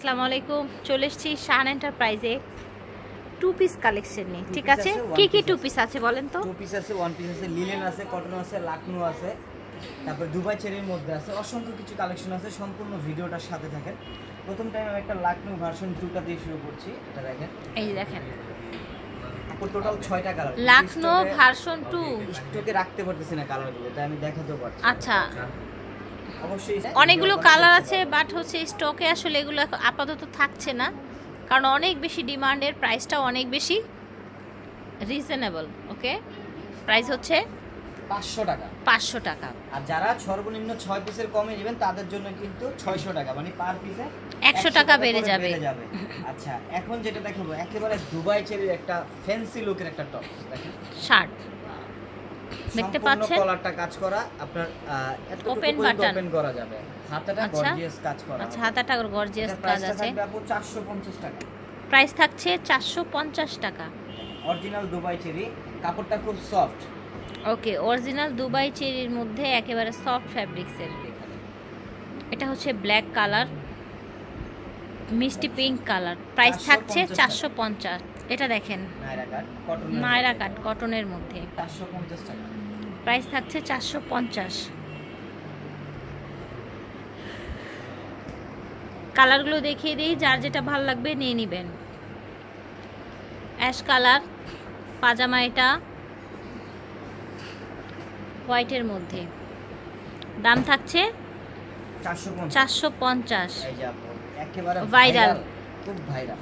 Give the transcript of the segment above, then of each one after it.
আসসালামু আলাইকুম। চলে এসেছি শাহান এন্টারপ্রাইজে টু পিস কালেকশন নিয়ে ঠিক আছে? কি কি টু পিস আছে। বলেন তো? টু পিস আছে ওয়ান পিস আছে লিলেন আছে কটন আছে লাকনো আছে তারপর দুবাই চেরির মধ্যে আছে অসংখ্য কিছু কালেকশন আছে সম্পূর্ণ ভিডিওটার সাথে থাকেন। প্রথম টাইম আমি একটা লাকনো ভার্সন টুটা দিয়ে শুরু করছি এটা দেখেন। এই দেখেন। টোটাল ছয়টা কালার লাকনো ভার্সন টু স্টকে রাখতে পারতেছি না কালারগুলো তাই আমি দেখাতেও পারছি আচ্ছা। অনেকগুলো কালার আছে বাট হচ্ছে স্টকে আসলে এগুলো আপাতত থাকছে না কারণ অনেক বেশি ডিমান্ডের প্রাইসটাও অনেক বেশি রিজনেবল ওকে প্রাইস হচ্ছে পাঁচশো টাকা। পাঁচশো টাকা। আর যারা সর্বনিম্ন ছয় পিসের কমে নেবেন তাদের জন্য কিন্তু ছয়শো টাকা মানে পার পিসে 100 টাকা বেড়ে যাবে। যাবে। আচ্ছা এখন যেটা দেখাবো একেবারে দুবাই চেরির একটা ফ্যান্সি লুকের একটা টপ দেখেন। শার্ট দেখতে পাচ্ছেন? কলারটা কাজ করা আপনার Open button। ওপেন করা যাবে। হাতাটা আচ্ছা। গর্জিয়াস কাজ করা। আচ্ছা হাতাটা গর্জিয়াস কাজ আছে। আপু 450 টাকা। প্রাইস থাকছে চারশো পঞ্চাশ টাকা। অরিজিনাল দুবাই চেরি কাপড়টা খুব সফট ওকে অরিজিনাল দুবাই চেরির মধ্যে একেবারে সফট ফ্যাব্রিক্সের এটা হচ্ছে ব্ল্যাক কালার মিষ্টি পিঙ্ক কালার প্রাইস থাকছে 450 চারশো পঞ্চাশ। এটা দেখেন। নায়রা কাট কটনের মধ্যে। প্রাইস থাকছে চারশো পঞ্চাশ। কালারগুলো দেখিয়ে দিই যার যেটা ভালো লাগবে নিয়ে নেবেন। অ্যাশ কালার পাজামা এটা হোয়াইটের মধ্যে। দাম থাকছে চারশো পঞ্চাশ। Viral। খুব ভাইরাল।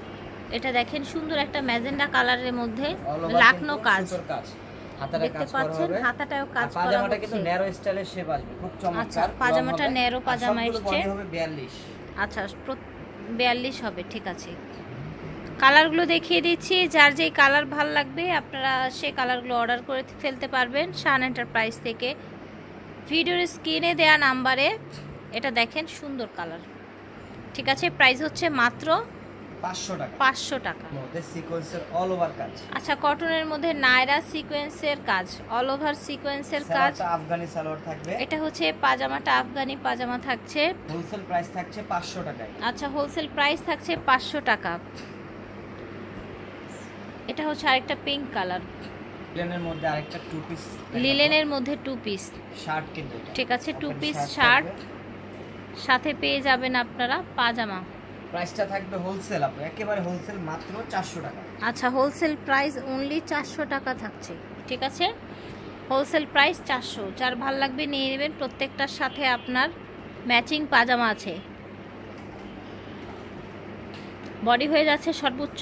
এটা দেখেন সুন্দর একটা ম্যাজেন্ডা কালারের মধ্যে লাকনো কাজ। দেখতে পাচ্ছেন? হাতাটাও কাজ করা পাজামাটা কিন্তু ন্যারো স্টাইলের শেপ আসবে খুব চমৎকার আচ্ছা, পাজামাটা আর পাজামা এসছে। 42 আচ্ছা বিয়াল্লিশ হবে ঠিক আছে। কালারগুলো দেখিয়ে দিচ্ছি যার যেই কালার ভালো লাগবে আপনারা সেই কালারগুলো অর্ডার করে ফেলতে পারবেন শান এন্টারপ্রাইজ থেকে। ভিডিওর স্ক্রিনে দেয়া নাম্বারে এটা দেখেন সুন্দর কালার। ঠিক আছে প্রাইস হচ্ছে মাত্র 500 টাকা। পাঁচশো টাকা। মধ্যে সিকোয়েন্সের অল ওভার কাজ। আচ্ছা কটনের মধ্যে নায়রা সিকোয়েন্সের কাজ অল ওভার সিকোয়েন্সের কাজ। আফগানি সালোয়ার থাকবে। এটা হচ্ছে পাজামাটা আফগানি পাজামা থাকছে। হোলসেল প্রাইস থাকছে 500 টাকায়। আচ্ছা হোলসেল প্রাইস থাকছে পাঁচশো টাকা। এটা হচ্ছে আরেকটা পিঙ্ক কালার লিলেনের মধ্যে আরেকটা টু পিস লিলেনের মধ্যে টু পিস শার্ট কিন্তু ঠিক আছে টু পিস শার্ট সাথে পেয়ে যাবেন আপনারা পাজামা। প্রাইসটা থাকবে হোলসেল আপু একেবারে হোলসেল মাত্র 400 টাকা। আচ্ছা হোলসেল প্রাইস অনলি চারশো টাকা থাকছে ঠিক আছে? হোলসেল প্রাইস চারশো যার ভালো লাগবে নিয়ে নেবেন প্রত্যেকটার সাথে আপনার ম্যাচিং পাজামা আছে। বডি হয়ে যাচ্ছে সর্বোচ্চ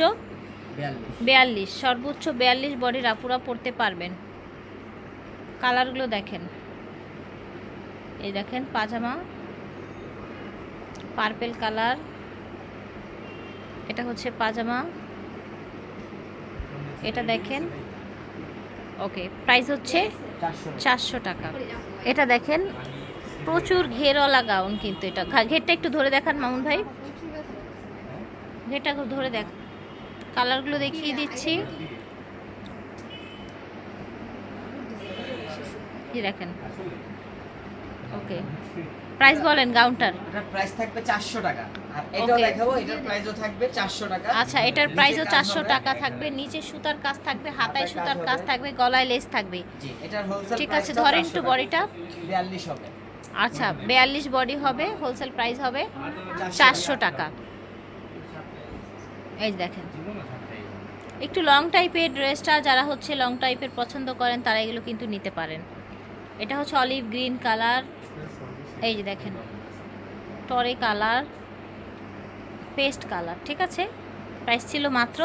42 বিয়াল্লিশ সর্বোচ্চ বিয়াল্লিশ বডির আপুরা পড়তে পারবেন। কালারগুলো দেখেন। এই দেখেন পাজামা পার্পেল কালার এটা হচ্ছে পাজামা। এটা দেখেন। ওকে প্রাইস হচ্ছে চারশো টাকা। এটা দেখেন, প্রচুর ঘেরওয়ালা গাউন কিন্তু এটা। ঘেরটা একটু ধরে দেখান মামুন ভাই। ঘেরটা ধরে দেখ, কালারগুলো দেখিয়ে দিচ্ছি। দেখেন। ওকে। প্রাইস বলেন গাউনটার প্রাইস থাকবে 400 টাকা। আর এটাও দেখাবো এটার প্রাইসও থাকবে 400 টাকা। আচ্ছা এটার প্রাইসও কাজ চারশো হবে। টাকা থাকবে নিচে সুতার কাজ থাকবে হাতায় সুতার কাজ থাকবে গলায় লেস থাকবে। জি এটার হোলসেল ঠিক আছে ধরেন একটু বডিটা। 42 হবে। আচ্ছা বিয়াল্লিশ বডি হবে হোলসেল প্রাইস হবে 400 চারশো টাকা। এই দেখেন। একটু লং টাইপের ড্রেসটা যারা হচ্ছে লং টাইপের পছন্দ করেন তারা এগুলো কিন্তু নিতে পারেন। এটা হচ্ছে অলিভ গ্রিন কালার এই যে দেখেন টরে কালার পেস্ট কালার ঠিক আছে? প্রাইস ছিল মাত্র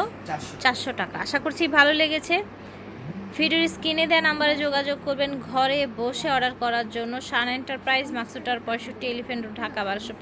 চারশো। টাকা। আশা করছি ভালো লেগেছে। ভিডিওর স্ক্রিনে দেওয়া নাম্বারে যোগাযোগ করবেন। ঘরে বসে অর্ডার করার জন্য সান এন্টারপ্রাইজ মাকসুটার পঁয়ষট্টি এলিফেন্ট ঢাকা বারোশো